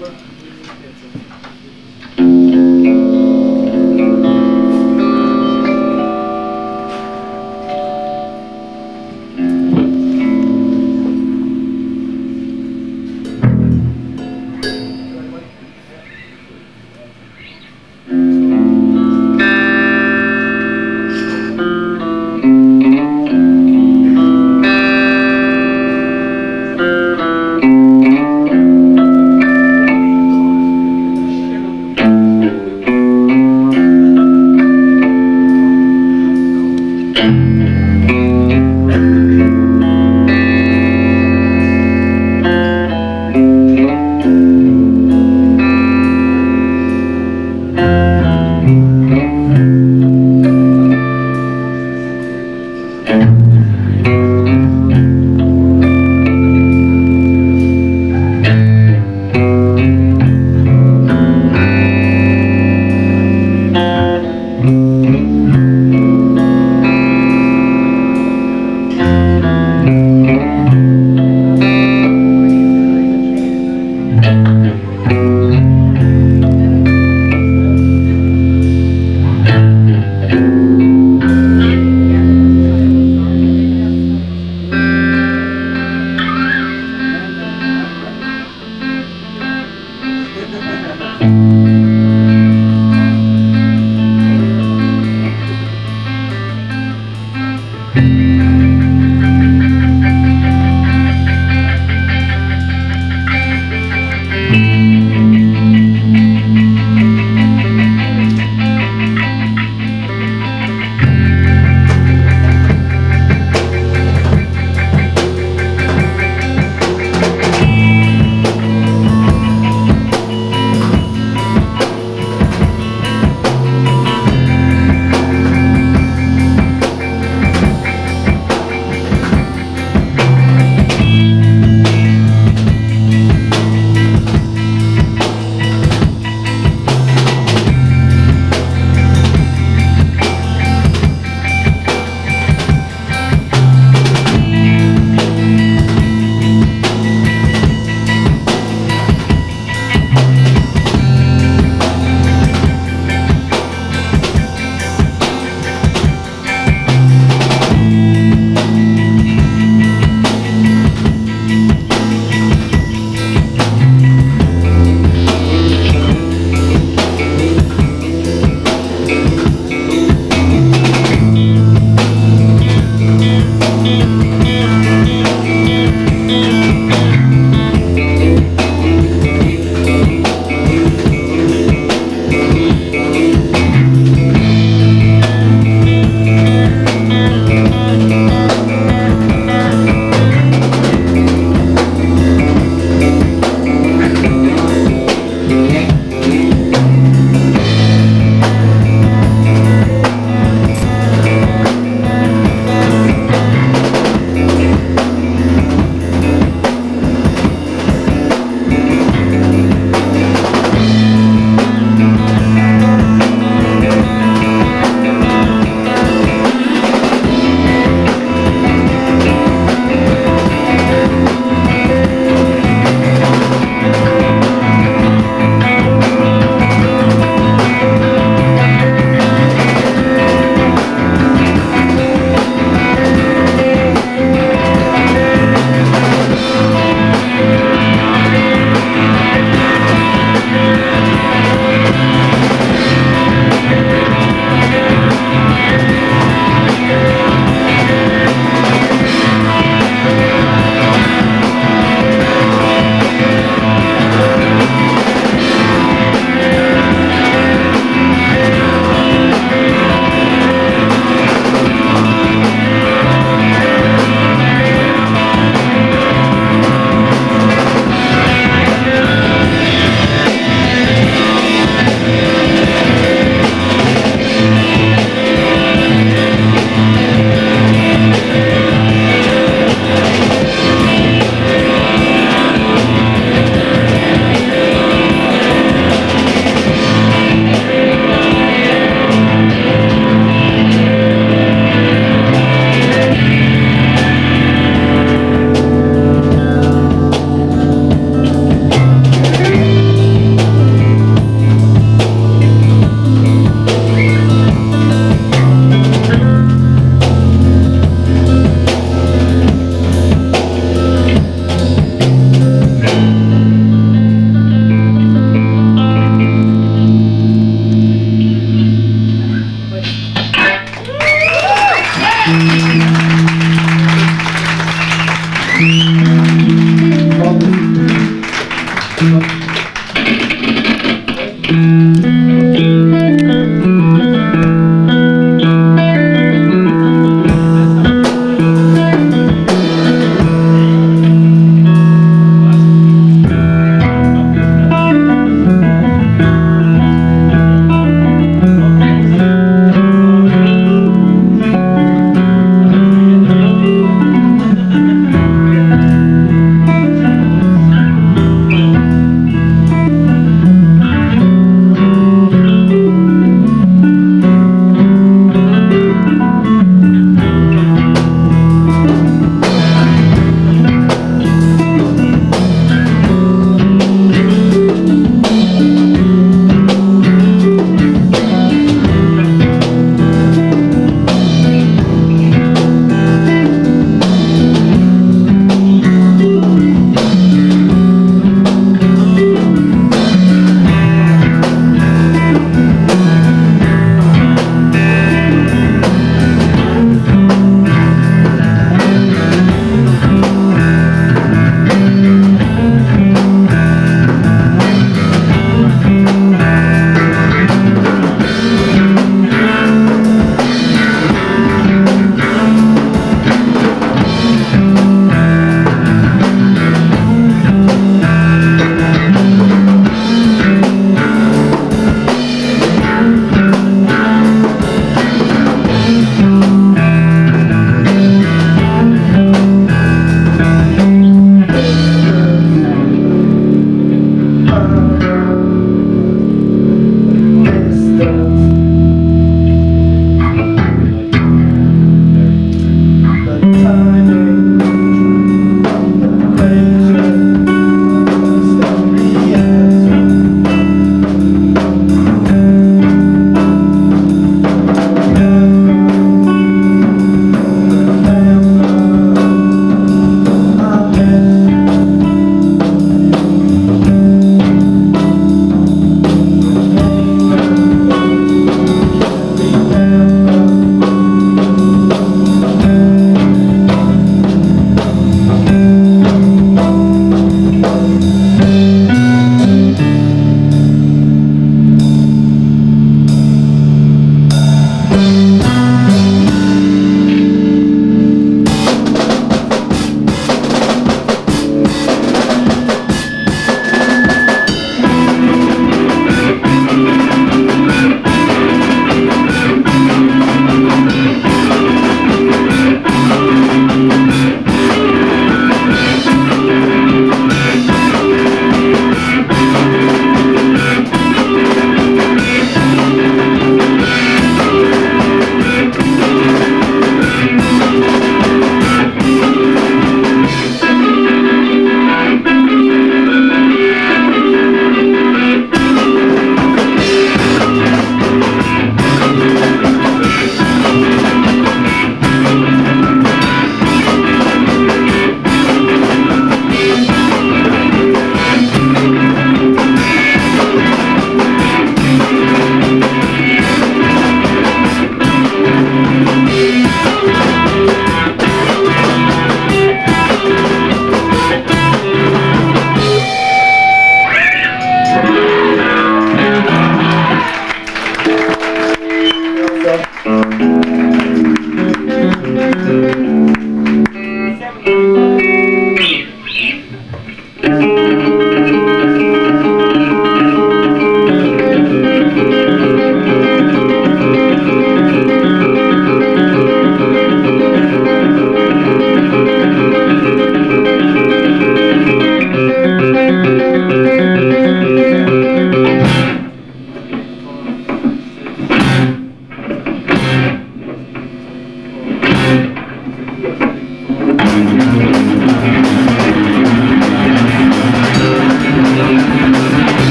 Butler.